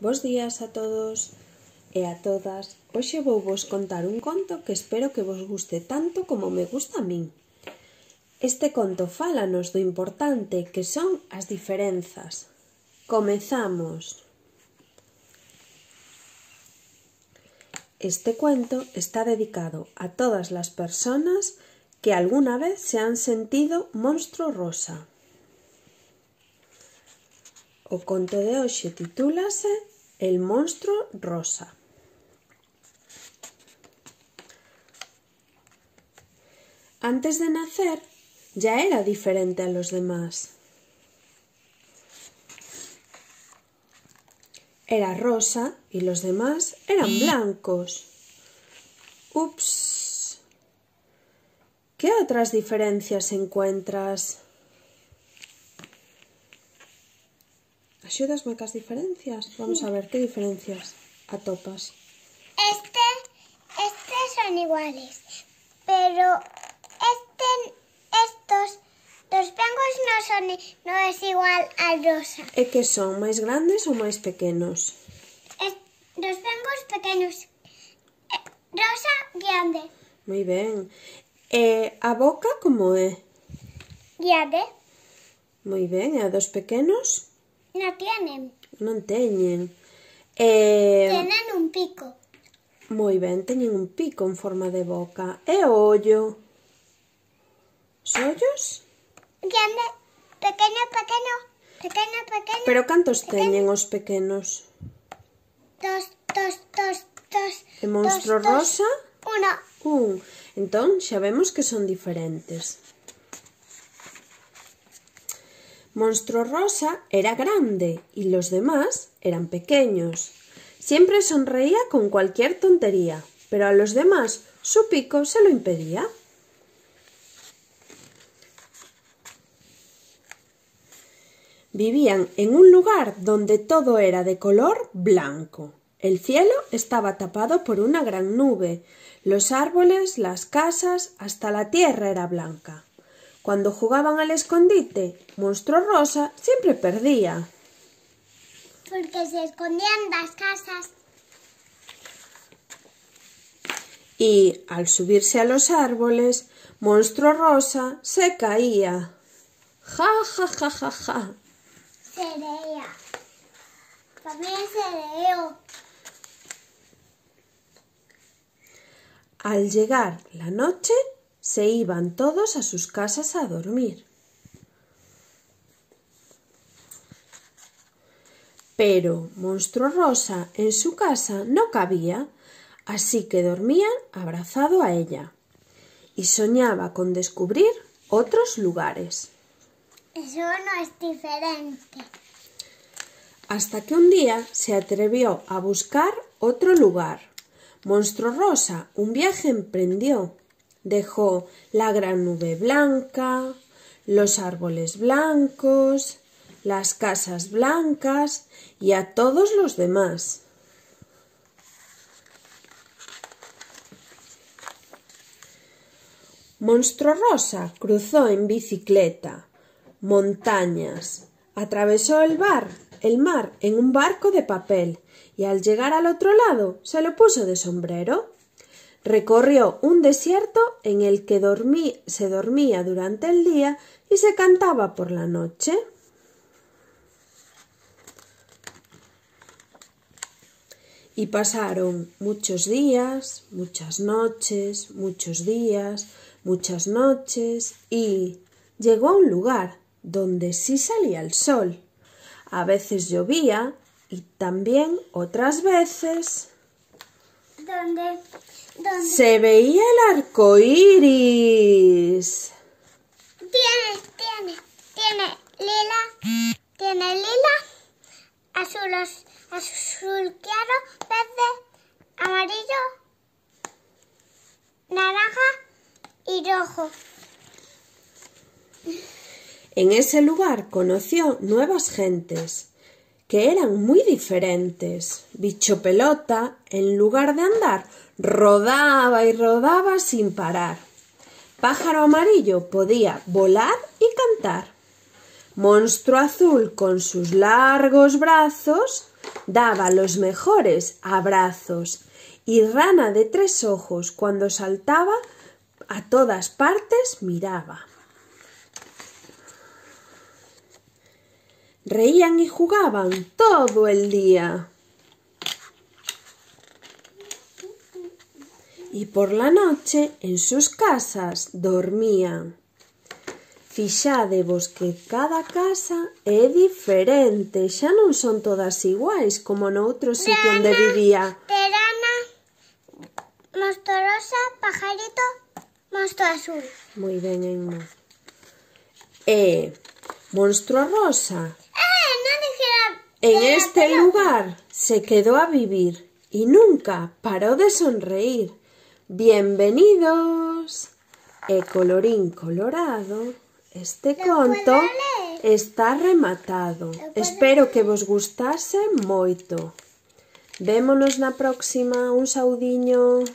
Bos días a todos e a todas. Hoxe vou vos contar un conto que espero que vos guste tanto como me gusta a min. Este conto fálanos do importante que son as diferenzas. Comezamos. Este cuento está dedicado a todas las personas que alguna vez se han sentido monstruo rosa. O conto de hoxe titúlase El monstruo rosa. Antes de nacer ya era diferente a los demás. Era rosa y los demás eran blancos. Ups. ¿Qué otras diferencias encuentras? Axúdasme cas diferencias? Vamos a ver, que diferencias atopas? Este, estes son iguales, pero este, estos dos brancos non son, non é igual al rosa. E que son, máis grandes ou máis pequenos? Dos brancos pequenos, eh, rosa grande. Moi ben. E eh, a boca como é? Grande. Moi ben, e a dos pequenos? Non tienen. Non teñen. Eh... Tenen un pico. Moi ben, teñen un pico en forma de boca. E o ollo? Os ollos? Grande, pequeno, pequeno, pequeno, pequeno. Pero cantos pequeno. teñen os pequenos? Dos, dos, dos, dos. E monstro dos, dos. rosa? Uno. Un. Entón, xa vemos que son diferentes. Monstro Rosa era grande y los demás eran pequeños. Siempre sonreía con cualquier tontería, pero a los demás su pico se lo impedía. Vivían en un lugar donde todo era de color blanco. El cielo estaba tapado por una gran nube. Los árboles, las casas, hasta la tierra era blanca. Cuando jugaban al escondite, Monstruo Rosa siempre perdía. Porque se escondían las casas. Y al subirse a los árboles, Monstruo Rosa se caía. Ja, ja, ja, ja, ja. Se reía. También se reó. Al llegar la noche, se iban todos a sus casas a dormir. Pero Monstruo Rosa en su casa no cabía, así que dormía abrazado a ella y soñaba con descubrir otros lugares. Eso no es diferente. Hasta que un día se atrevió a buscar otro lugar. Monstruo Rosa un viaje emprendió. Dejó la gran nube blanca, los árboles blancos, las casas blancas y a todos los demás. Monstruo Rosa cruzó en bicicleta montañas, atravesó el el mar en un barco de papel y al llegar al otro lado se lo puso de sombrero. Recorrió un desierto en el que dormí, se dormía durante el día y se cantaba por la noche. Y pasaron muchos días, muchas noches, muchos días, muchas noches y llegó a un lugar donde sí salía el sol. A veces llovía y también otras veces ¿Dónde? ¿Dónde? se veía el arco iris. Tiene, tiene, tiene lila, tiene lila, azul, azul claro, verde, amarillo, naranja y rojo. En ese lugar conoció nuevas gentes que eran muy diferentes. Bicho pelota, en lugar de andar, rodaba y rodaba sin parar. Pájaro amarillo podía volar y cantar. Monstruo azul con sus largos brazos daba los mejores abrazos y Rana de tres ojos cuando saltaba a todas partes miraba. Reían y jugaban todo el día. Y por la noche en sus casas dormían. Fixadevos que cada casa é diferente, xa non son todas iguais como no outro sitio onde vivía. Terana, mosto rosa, pajarito, mosto azul. Moi ben, Emma. E Monstro Rosa. En este lugar se quedó a vivir y nunca paró de sonreír. Bienvenidos. E colorín colorado, este conto está rematado. Espero que vos gustase moito. Vémonos na próxima. Un saudiño.